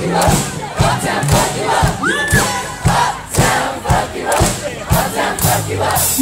you up.